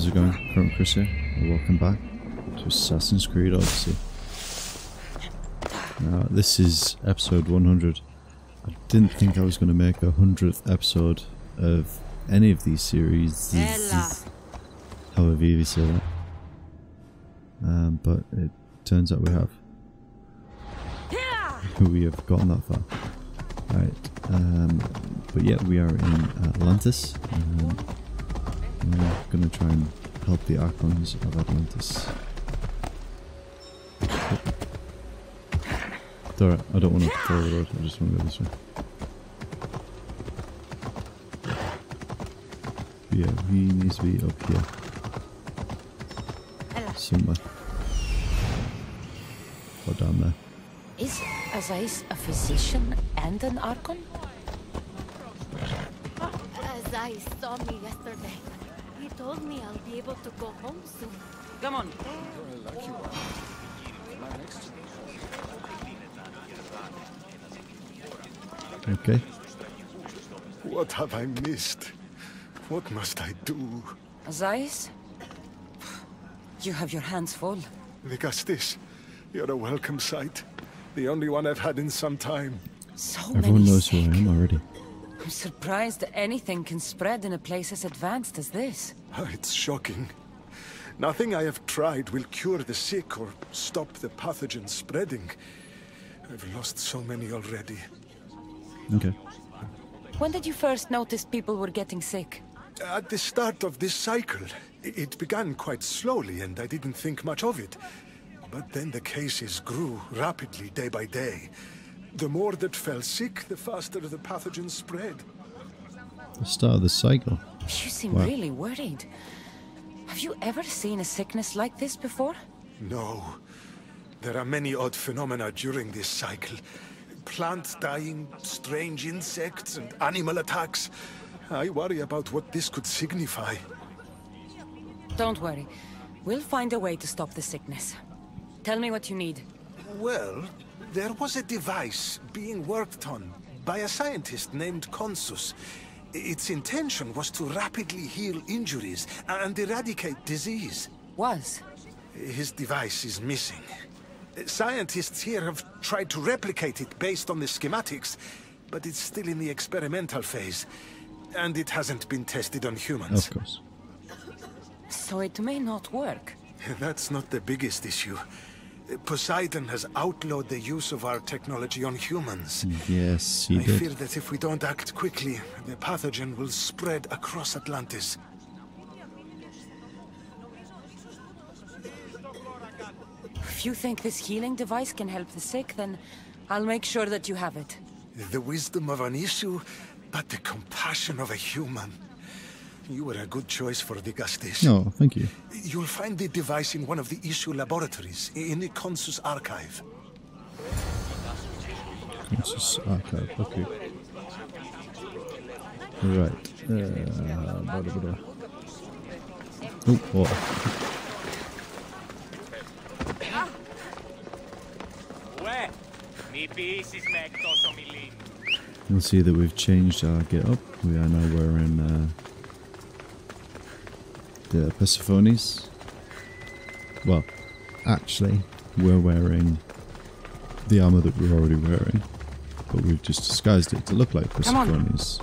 How's it going? Chromic Chris here. Welcome back to Assassin's Creed Odyssey. Now, this is episode 100. I didn't think I was going to make a 100th episode of any of these series. However you say that. Um, but it turns out we have. We have gotten that far. Right. Um, but yeah, we are in Atlantis. Um, we're going to try and help the Archons of Atlantis. It's alright, I don't want to follow the road, I just want to go this way. Yeah, he needs to be up here. Ella. Somewhere. Or down there. Is Azais a physician and an Archon? Azai saw me yesterday. He told me I'll be able to go home soon. Come on. Okay. What have I missed? What must I do? Azais? You have your hands full. Dikastes, you're a welcome sight. The only one I've had in some time. So Everyone many knows who I am already. I'm surprised that anything can spread in a place as advanced as this. Ah, It's shocking. Nothing I have tried will cure the sick or stop the pathogen spreading. I've lost so many already. Okay. When did you first notice people were getting sick? At the start of this cycle, it began quite slowly and I didn't think much of it. But then the cases grew rapidly day by day. The more that fell sick, the faster the pathogen spread. The start of the cycle. You seem Wow. really worried. Have you ever seen a sickness like this before? No. There are many odd phenomena during this cycle. Plant dying, strange insects, and animal attacks. I worry about what this could signify. Don't worry. We'll find a way to stop the sickness. Tell me what you need. Well, there was a device being worked on by a scientist named Consus. Its intention was to rapidly heal injuries and eradicate disease. Was. His device is missing. Scientists here have tried to replicate it based on the schematics, but it's still in the experimental phase. And it hasn't been tested on humans. Of course. So it may not work. That's not the biggest issue. Poseidon has outlawed the use of our technology on humans. Yes, he I fear that if we don't act quickly, the pathogen will spread across Atlantis. If you think this healing device can help the sick, then I'll make sure that you have it. The wisdom of an Isu, but the compassion of a human. You were a good choice for the Dikastes. No, oh, thank you. You'll find the device in one of the Isu laboratories, in the Consus archive. Consus archive, okay. Right. Uh, blah, blah, blah. Oh. You'll see that we've changed our get up. We are now wearing uh, the Persephones. Well, actually, we're wearing the armour that we're already wearing, but we've just disguised it to look like Persephones.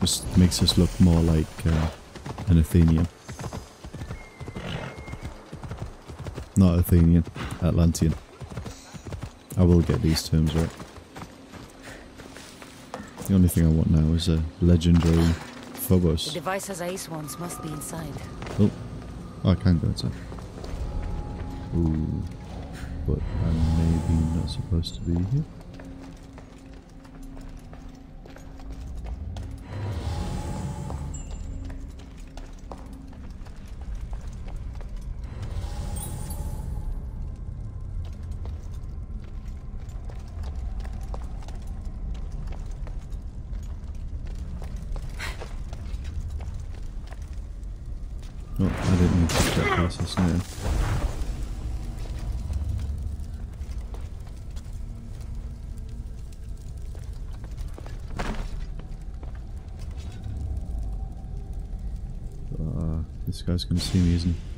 This makes us look more like uh, an Athenian. Not Athenian, Atlantean. I will get these terms right. The only thing I want now is a legendary Phobos. The device Azais wants must be inside. Oh, oh I can go inside. Ooh, but I'm maybe not supposed to be here. Oh, I didn't need to that process now. Uh, ah, this guy's gonna see me, isn't he?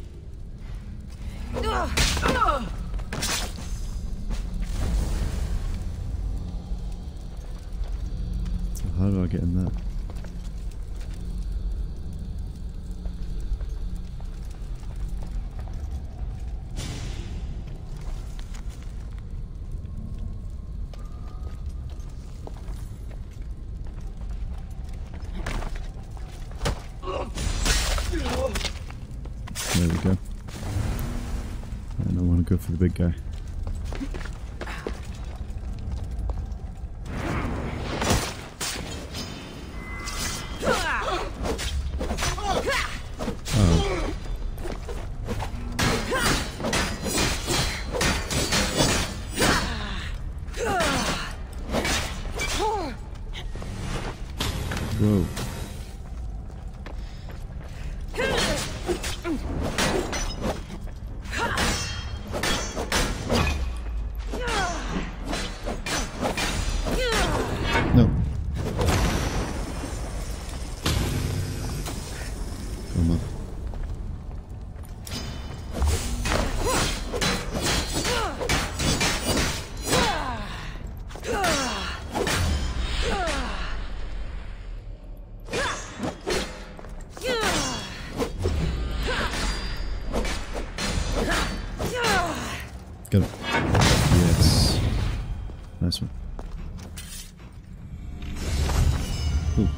Cool.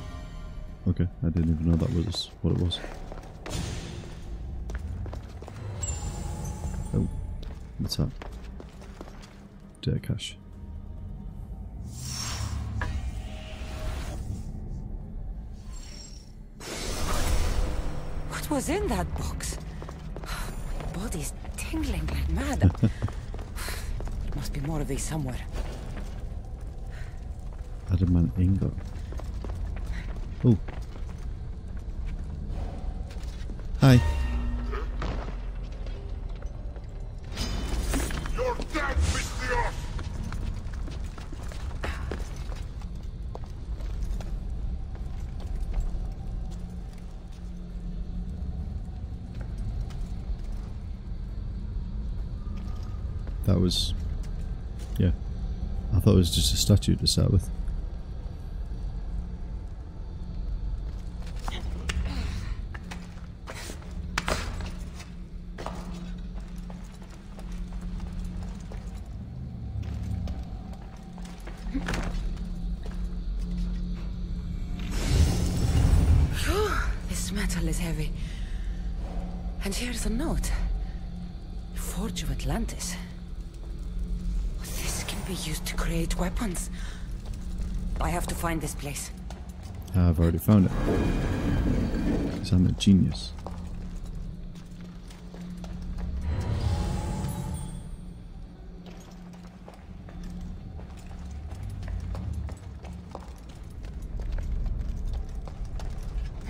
Okay, I didn't even know that was what it was. Oh, what's that? Data cache. What was in that box? My body's tingling like mad. there must be more of these somewhere. Adamant ingot. Oh. Hi. You're dead, Mr. That was. Yeah. I thought it was just a statue to start with. Weapons. I have to find this place. Ah, I've already found it. Because I'm a genius.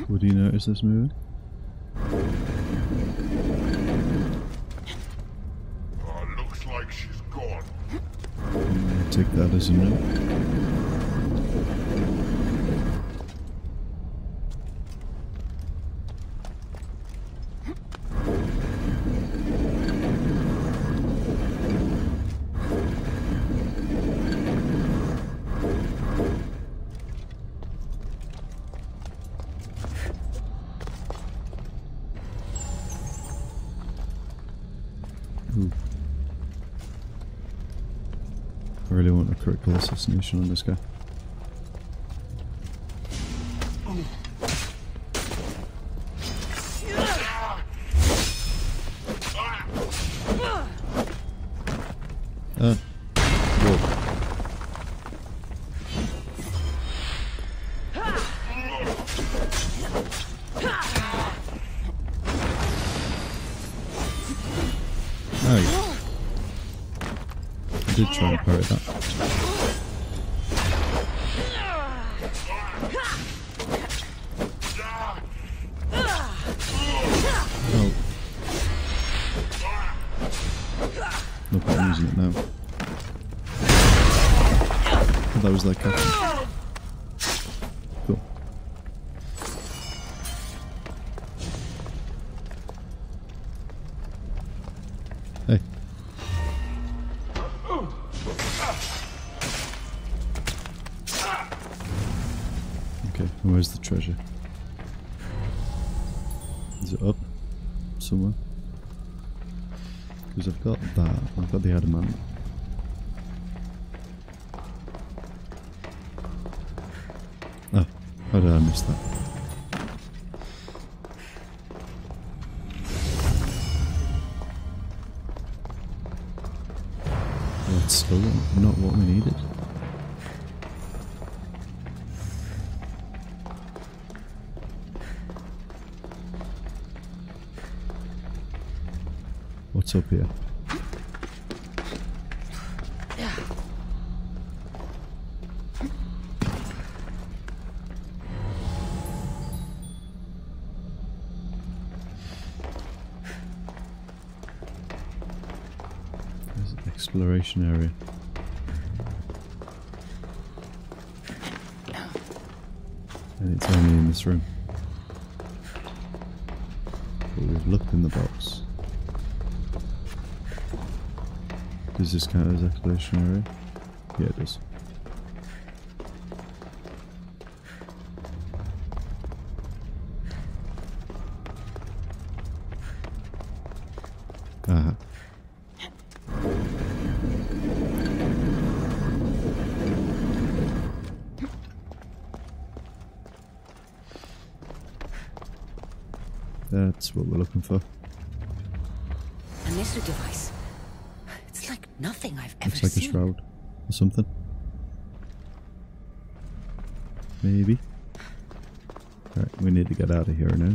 Would you notice this moving? I'll take that as a no. Ooh. I really want a critical on this guy. Oh, that was What's up here? There's an exploration area. And it's only in this room. But we've looked in the box. Does this count as exploration area? Yeah, it does. Aha. Uh-huh. That's what we're looking for. An Isu device. Nothing I've ever Looks like a shroud or something. Maybe. Alright, we need to get out of here now.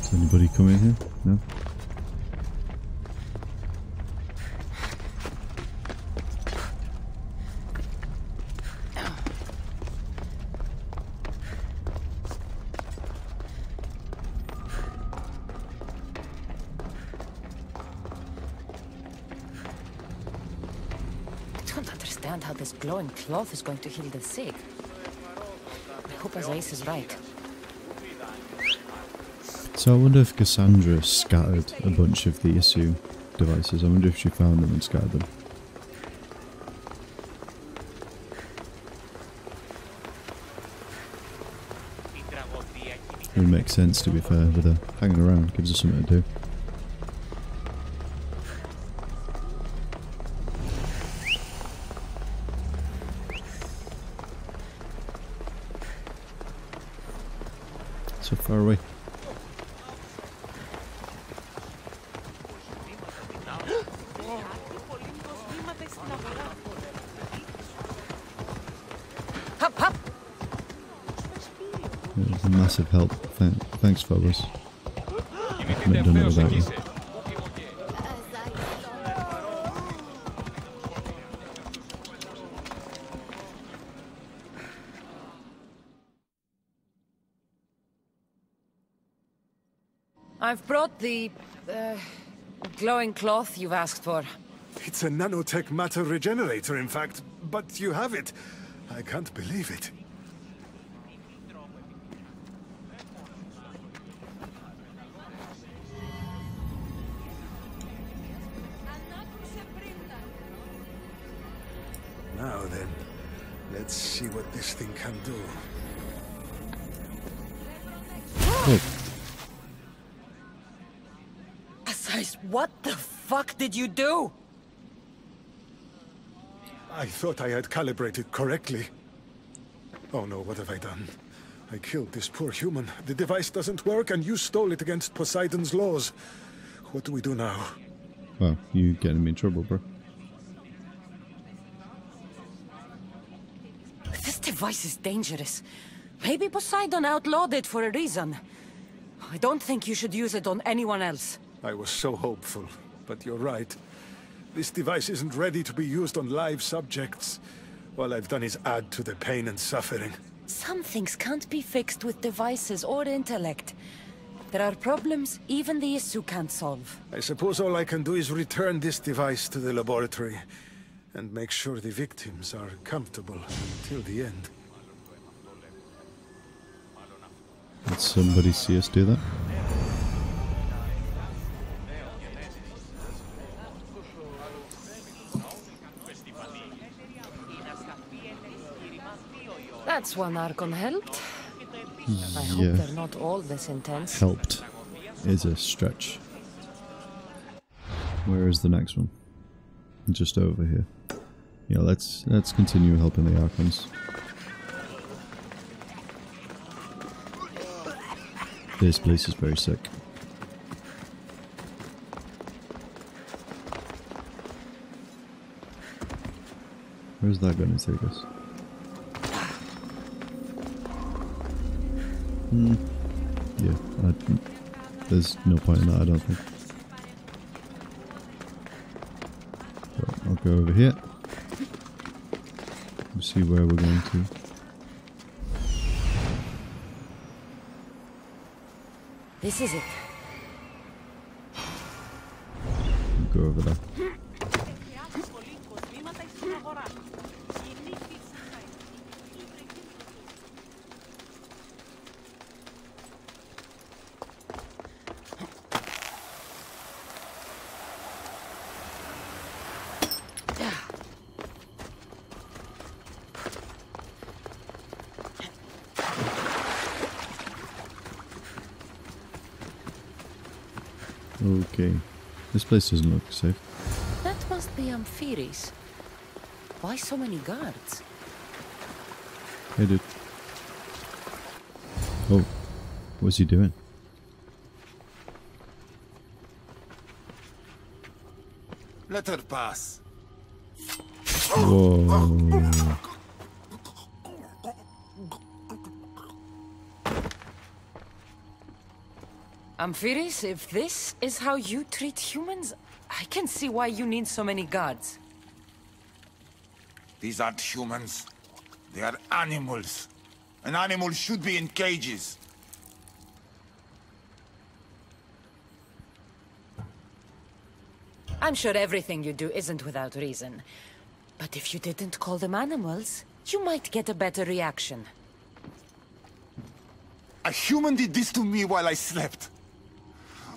Does anybody come in here? No? I don't understand how this glowing cloth is going to heal the sick. I hope Azais is right. So I wonder if Cassandra scattered a bunch of the Isu devices. I wonder if she found them and scattered them. It would make sense to be fair with her hanging around, gives us something to do. So far away. Hop, hop! It was a massive help. Thank, thanks, fellas. I couldn't have done it without you. I've brought the uh, glowing cloth you've asked for. It's a nanotech matter regenerator, in fact, but you have it. I can't believe it. Now then, let's see what this thing can do. Oh, Azais, what the fuck did you do? I thought I had calibrated correctly. Oh no, what have I done? I killed this poor human. The device doesn't work, and you stole it against Poseidon's laws. What do we do now? well, you getting me in trouble, bro. This device is dangerous. Maybe Poseidon outlawed it for a reason. I don't think you should use it on anyone else. I was so hopeful, but you're right. This device isn't ready to be used on live subjects. All I've done is add to the pain and suffering. Some things can't be fixed with devices or intellect. There are problems even the Isu can't solve. I suppose all I can do is return this device to the laboratory and make sure the victims are comfortable till the end. Did somebody see us do that? That's one Archon helped. I hope Yeah. they're not all this intense. Helped is a stretch. Where is the next one? Just over here. Yeah, let's let's continue helping the Archons. This place is very sick. Where's that going to take us? Hmm. Yeah, I, there's no point in that, I don't think. So I'll go over here. We'll see where we're going to. This is it. Go over there. Okay. This place doesn't look safe. That must be Amphiris. Why so many guards? Hey, dude. Oh. What's he doing? Let her pass. Whoa. Amphiris, if this is how you treat humans, I can see why you need so many guards. These aren't humans. They are animals. An animal should be in cages. I'm sure everything you do isn't without reason. But if you didn't call them animals, you might get a better reaction. A human did this to me while I slept.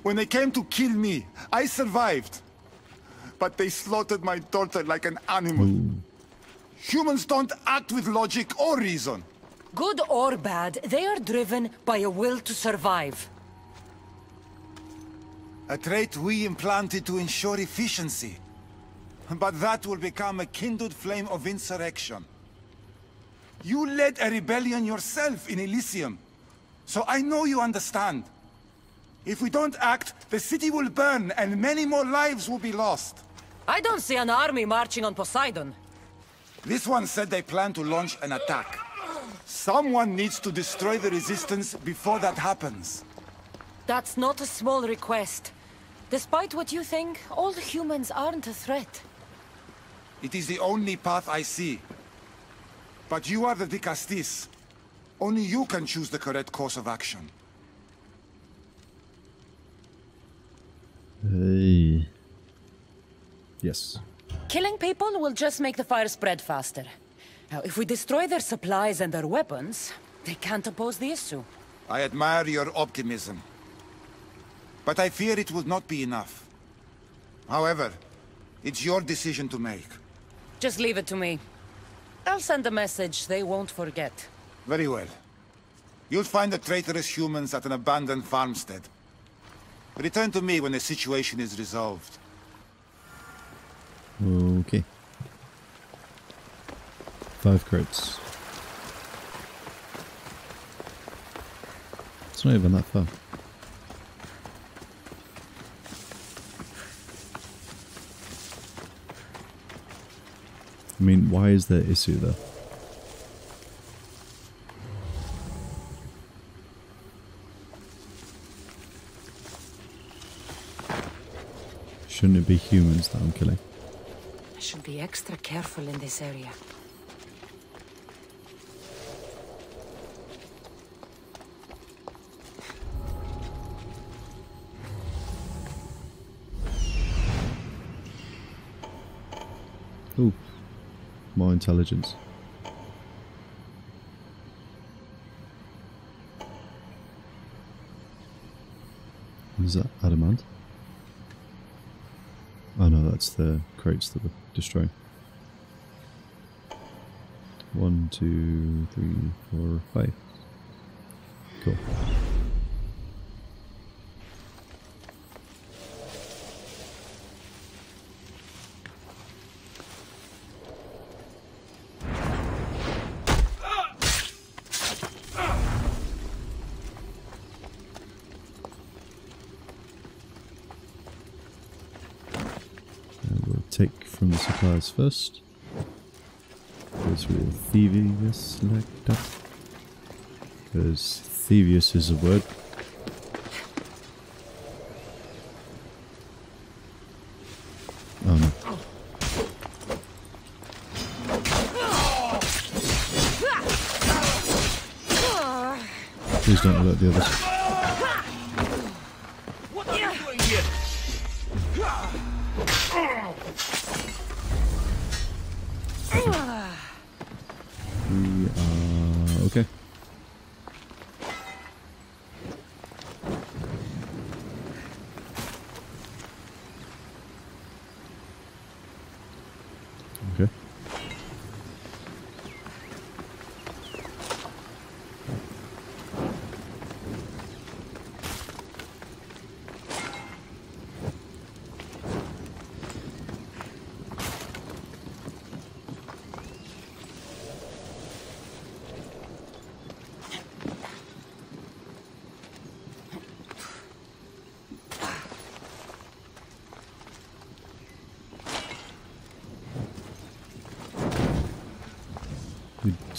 When they came to kill me, I survived. But they slaughtered my daughter like an animal. Hmm. Humans don't act with logic or reason. Good or bad, they are driven by a will to survive. A trait we implanted to ensure efficiency. But that will become a kindled flame of insurrection. You led a rebellion yourself in Elysium. So I know you understand. If we don't act, the city will burn and many more lives will be lost. I don't see an army marching on Poseidon. This one said they plan to launch an attack. Someone needs to destroy the resistance before that happens. That's not a small request. Despite what you think, all humans aren't a threat. It is the only path I see. But you are the Dikastes. Only you can choose the correct course of action. Yes. Killing people will just make the fire spread faster. Now, if we destroy their supplies and their weapons, they can't oppose the Isu. I admire your optimism. But I fear it will not be enough. However, it's your decision to make. Just leave it to me. I'll send a message they won't forget. Very well. You'll find the traitorous humans at an abandoned farmstead. Return to me when the situation is resolved. Okay. Five crates. It's not even that far. I mean, why is there Isu there? Shouldn't it be humans that I'm killing? I should be extra careful in this area. Ooh, more intelligence. Is that adamant? The crates that we're destroying. One, two, three, four, five. Cool. And we'll take from the supplies first. Because we're thievius like that. Because thievius is a word.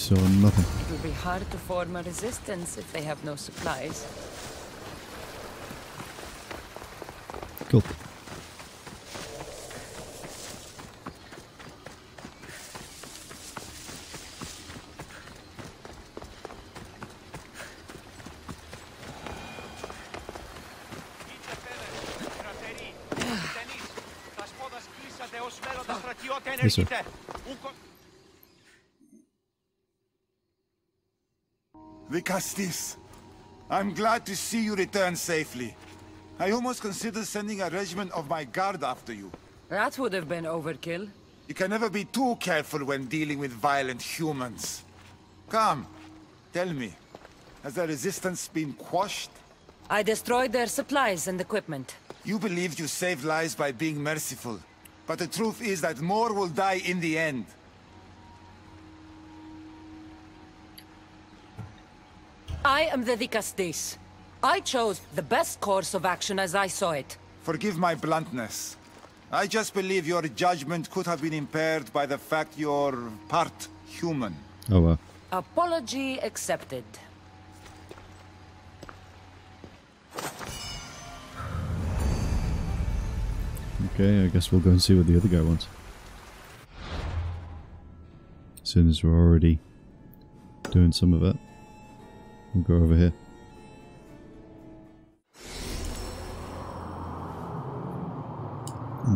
We saw nothing. It will be hard to form a resistance if they have no supplies. Cool. Yes, sir. Dikastes, I'm glad to see you return safely. I almost considered sending a regiment of my guard after you. That would have been overkill. You can never be too careful when dealing with violent humans. Come, tell me, has the resistance been quashed? I destroyed their supplies and equipment. You believed you saved lives by being merciful. But the truth is that more will die in the end. I am the Dikastes. I chose the best course of action as I saw it. Forgive my bluntness. I just believe your judgment could have been impaired by the fact you're part human. Oh well. Apology accepted. Okay, I guess we'll go and see what the other guy wants. As soon as we're already doing some of it, we'll go over here.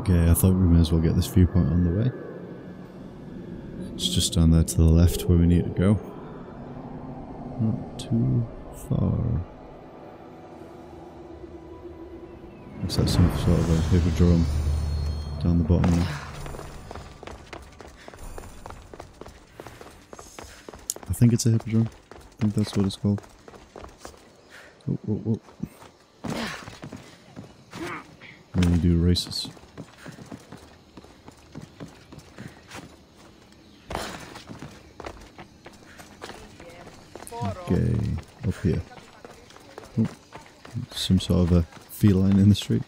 Okay, I thought we may as well get this viewpoint on the way. It's just down there to the left where we need to go. Not too far. Looks like some sort of a hippodrome down the bottom there. I think it's a hippodrome. I think that's what it's called. Oh, oh, oh. We only do races. Okay, up here. Oh, some sort of a feline in the street.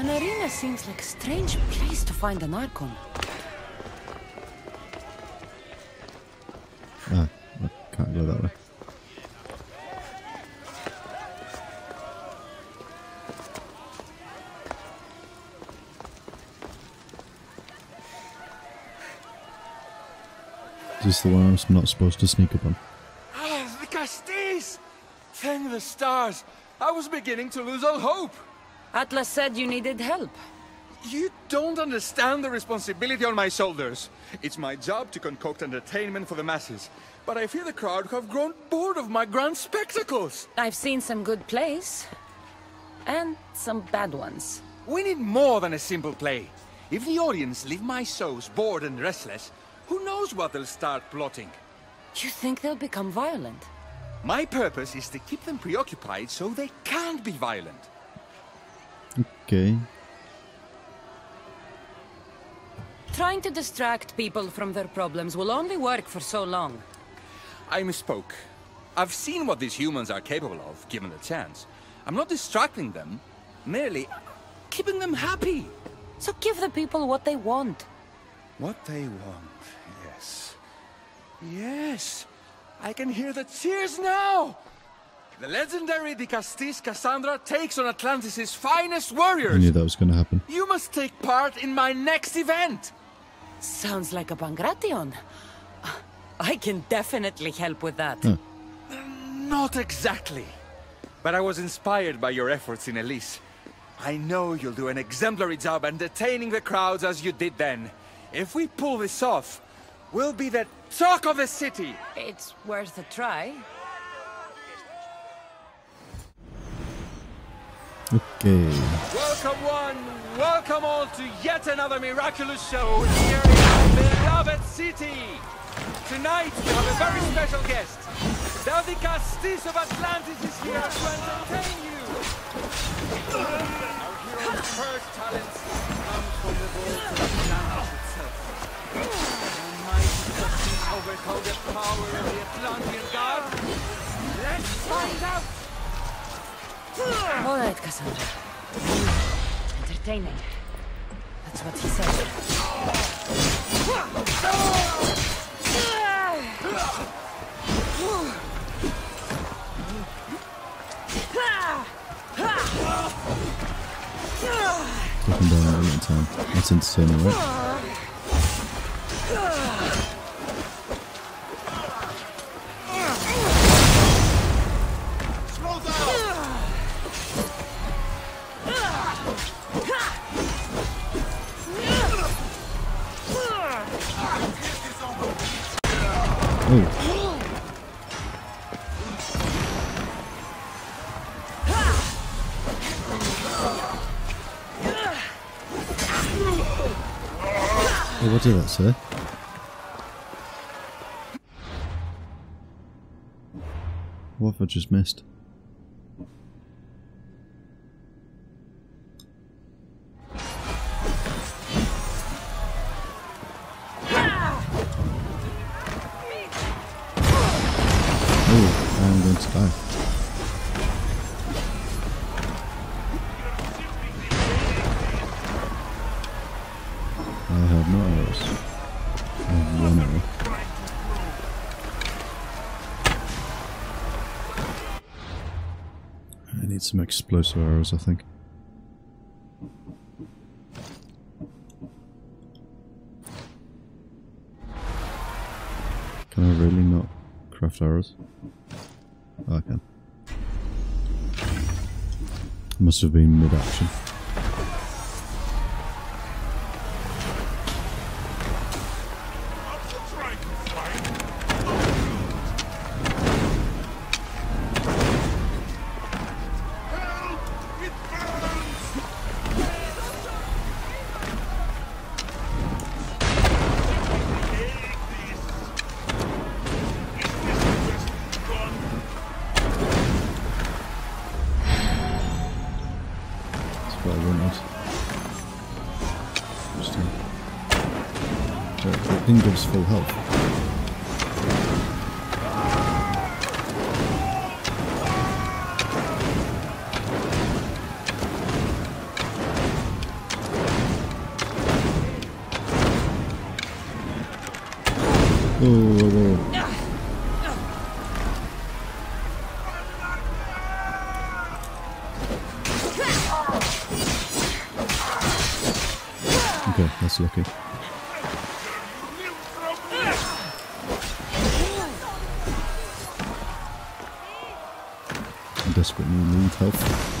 An arena seems like a strange place to find an Archon. Ah, I can't go that way. This Is this the one I'm not supposed to sneak up on? Ah, Dikastes! Thank the stars. I was beginning to lose all hope. Atlas said you needed help. You don't understand the responsibility on my shoulders. It's my job to concoct entertainment for the masses. But I fear the crowd have grown bored of my grand spectacles. I've seen some good plays. And some bad ones. We need more than a simple play. If the audience leave my shows bored and restless, who knows what they'll start plotting? You think they'll become violent? My purpose is to keep them preoccupied so they can't be violent. Okay. Trying to distract people from their problems will only work for so long. I misspoke. I've seen what these humans are capable of, given the chance. I'm not distracting them, merely keeping them happy. So give the people what they want. What they want, yes. Yes! I can hear the cheers now! The legendary Dikastes Cassandra takes on Atlantis' finest warriors. I knew that was going to happen. You must take part in my next event! Sounds like a Pankration. Uh, I can definitely help with that. Not exactly. But I was inspired by your efforts in Elise. I know you'll do an exemplary job entertaining the crowds as you did then. If we pull this off, we'll be the talk of the city! It's worth a try. Okay. Welcome one, welcome all to yet another miraculous show here in beloved city! Tonight we have a very special guest. David Castis of Atlantis is here to entertain you! Our hero's first talents come from the vault of Atlantis itself. Almighty Castis overcome the power of the Atlantean god? Let's find out! All right, Cassandra. Entertaining. That's what he said. Taking down the time. That's entertaining, right? What did that sir. What have I just missed? I need some explosive arrows, I think. Can I really not craft arrows? Oh, I can. Must have been mid-action. Desperately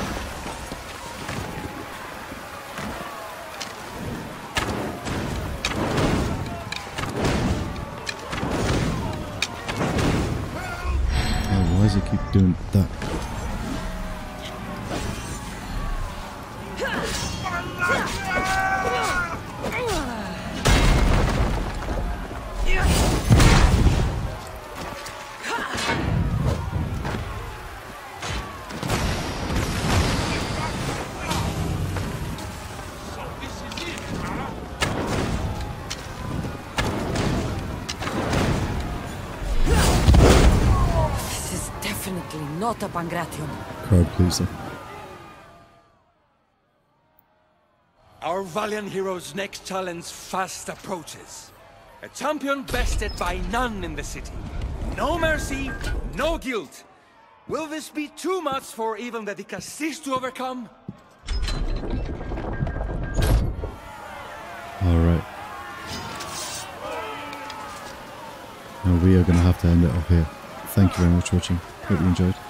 not a Pankration. Crowd pleaser. Our valiant hero's next challenge fast approaches. A champion bested by none in the city. No mercy, no guilt. Will this be too much for even the Dikastes to overcome? Alright. Now we are going to have to end it off here. Thank you very much for watching. Hope you enjoyed.